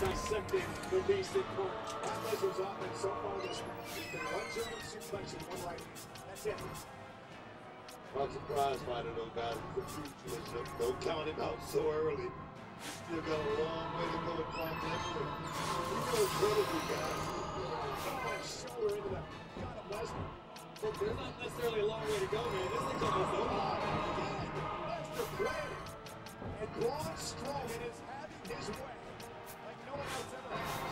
dissecting the beast in court. Brock Lesnar's offense so far this match has been one and one right. That's it. I'm surprised by the little guy. He's a pugilist. Don't- Don't count him out so early. Still got a long way to go with Brock Lesnar. He's no credit you guys. Elbow shoulder into the gut of Lesnar. But there's not necessarily a long way to go, man. This thing's almost over. Lesnar planted. And Braun Strowman is having his way like no one else ever has.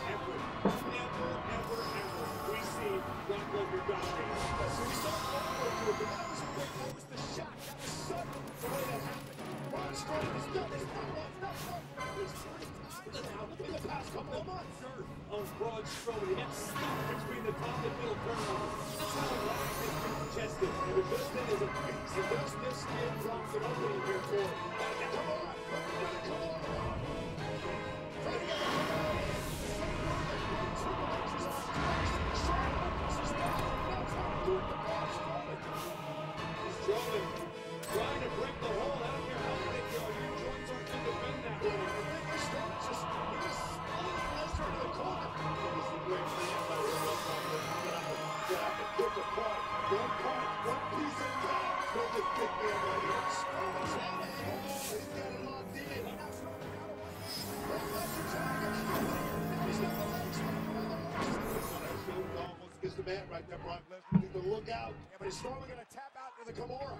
Out. Yeah, but is Strowman going to tap out to the Kimura?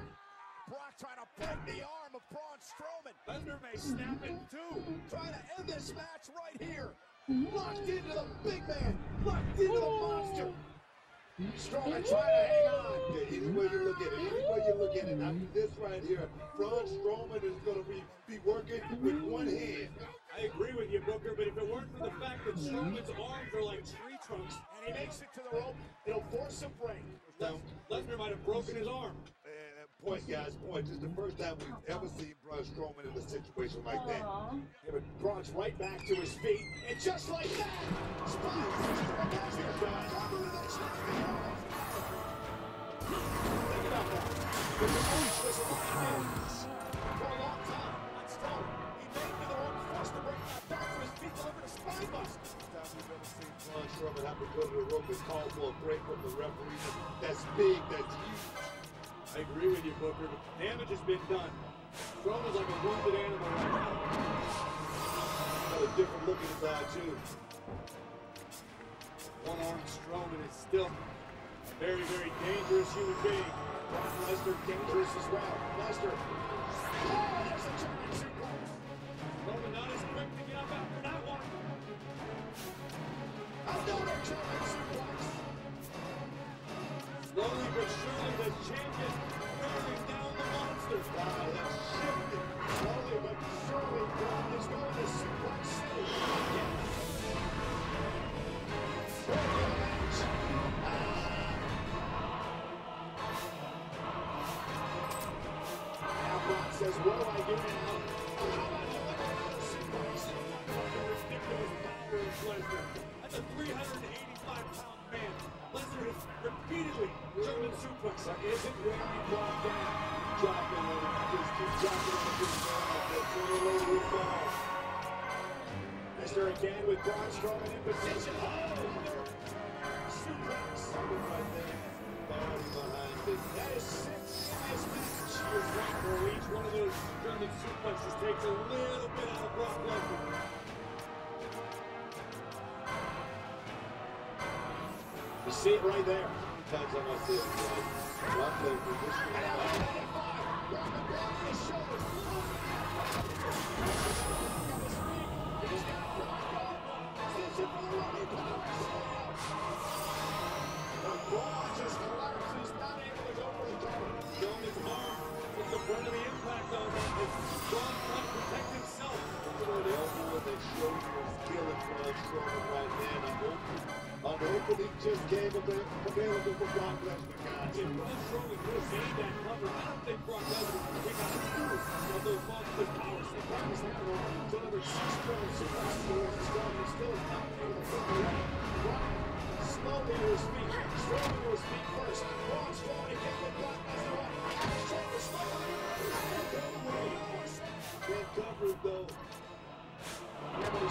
Brock trying to break the arm of Braun Strowman. Lesnar may snap it too. Trying to end this match right here. Locked into the big man. Locked into the monster. Strowman trying to hang on. Yeah, any way you look at it, any way you look at it, after this right here, Braun Strowman is going to be, be working with one hand. I agree with you, Booker, but if it weren't for the fact that Strowman's arms are like tree trunks, And he makes it to the rope. It'll force a break. Now, Lesnar might have broken his arm. point, guys, point. This is the first time we've ever seen Braun Strowman in a situation like that. Yeah, but Braun's right back to his feet. And just like that, Spike Lesnar cover the next Think about that. Rope and call for a break from the referee. That's big, that's huge. I agree with you, Booker, but damage has been done. Strowman's like a wounded animal right now. Got a different look in his eye, too. One armed Strowman is still a very, very dangerous human being. Brock Lesnar dangerous as well. Lesnar. Surely, one of those German suplexes takes a little bit out of Brock Lesnar. You see it right there. I must say, Brock Lesnar, this And is now 185. Roman Braun on his shoulders. He's got Braun going. Position for the running power slam. But Braun just collapses, not able to go for the cover. Arm with the brunt of the impact on that. As Braun trying to protect himself. You know, the elbow that showed you a skill Braun Strowman right there. And I'm hoping he just came available for Brock Lesnar, guys. If Braun Strowman could have gained that cover, I don't think Brock Lesnar would pick out two of those monster powers. They that role. Delivered six German suplexes towards Strowman. Still not able to put the leg. Slowly to feet. Strowman to feet first. Braun Strowman again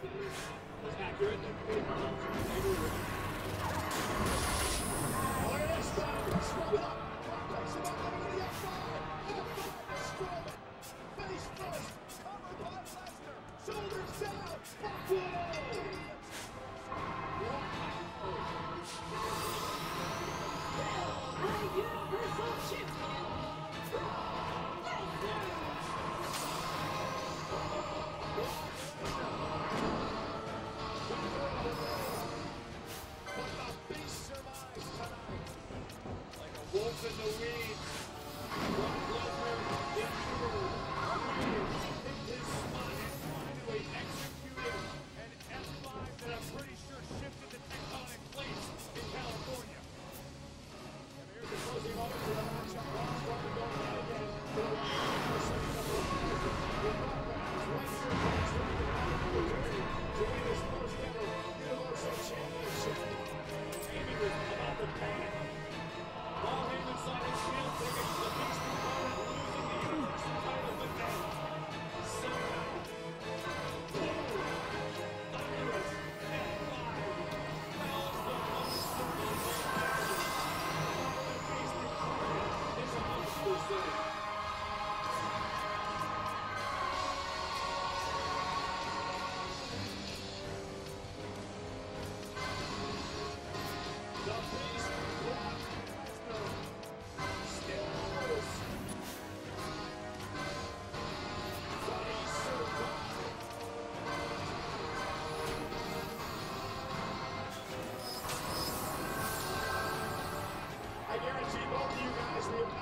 That's not. Absolutely.